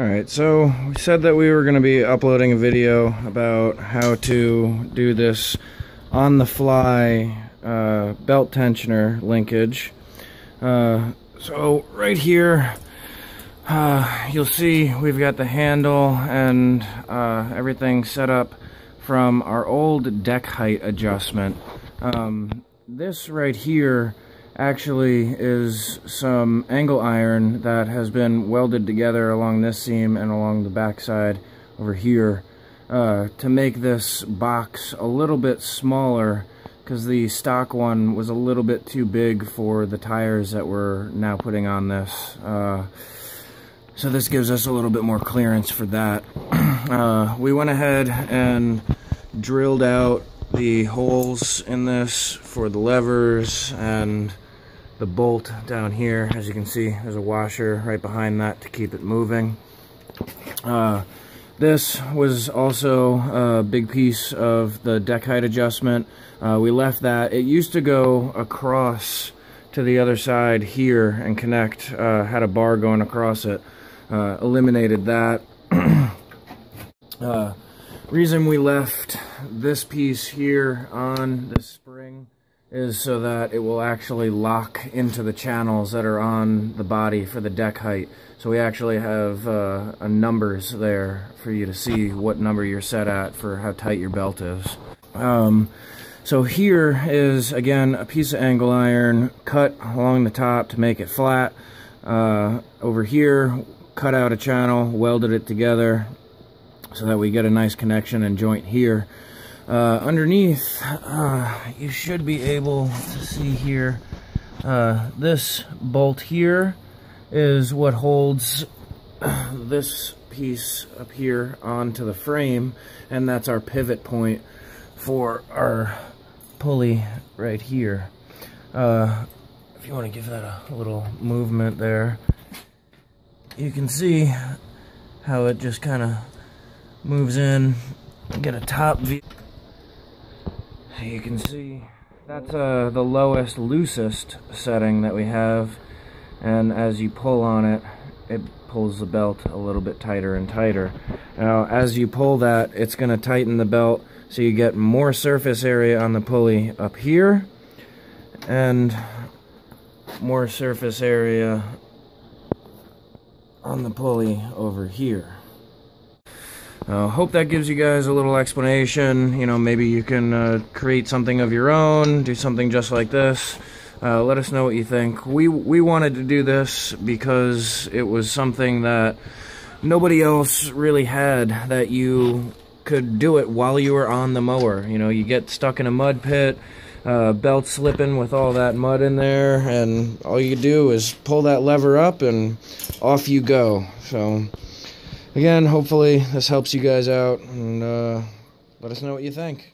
Alright, so we said that we were going to be uploading a video about how to do this on the fly uh, belt tensioner linkage. Uh, so right here, uh, you'll see we've got the handle and uh, everything set up from our old deck height adjustment. Um, this right here actually is some angle iron that has been welded together along this seam and along the backside over here uh, to make this box a little bit smaller because the stock one was a little bit too big for the tires that we're now putting on this. Uh, so this gives us a little bit more clearance for that. Uh, we went ahead and drilled out the holes in this for the levers and the bolt down here. As you can see, there's a washer right behind that to keep it moving. Uh, this was also a big piece of the deck height adjustment. Uh, we left that. It used to go across to the other side here and connect, uh, had a bar going across it. Uh, eliminated that. Uh, reason we left this piece here on this spring is so that it will actually lock into the channels that are on the body for the deck height. So we actually have uh, numbers there for you to see what number you're set at for how tight your belt is. Um, so here is, again, a piece of angle iron cut along the top to make it flat. Uh, over here, cut out a channel, welded it together so that we get a nice connection and joint here. Uh, underneath, uh, you should be able to see here, uh, this bolt here is what holds this piece up here onto the frame, and that's our pivot point for our pulley right here. Uh, if you want to give that a little movement there, you can see how it just kind of moves in. Get a top view you can see that's uh, the lowest, loosest setting that we have. And as you pull on it, it pulls the belt a little bit tighter and tighter. Now, as you pull that, it's going to tighten the belt so you get more surface area on the pulley up here and more surface area on the pulley over here. Uh, hope that gives you guys a little explanation. You know, maybe you can uh, create something of your own, do something just like this. Uh, let us know what you think. We we wanted to do this because it was something that nobody else really had that you could do it while you were on the mower. You know, you get stuck in a mud pit, uh, belt slipping with all that mud in there, and all you do is pull that lever up and off you go. So again, hopefully this helps you guys out, and uh, let us know what you think.